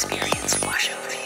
experience wash over you.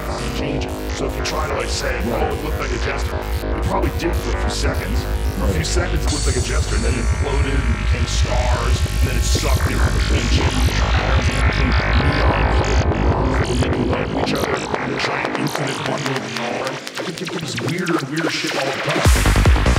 Are constantly changing. So if you try to like say, oh, it looked like a jester, it probably did for a few seconds. For a few seconds it looked like a jester, and then it imploded and became stars, and then it sucked into ancient and became neon colored love each other a giant infinite bundle of. I think it gets weirder and weirder shit all the time.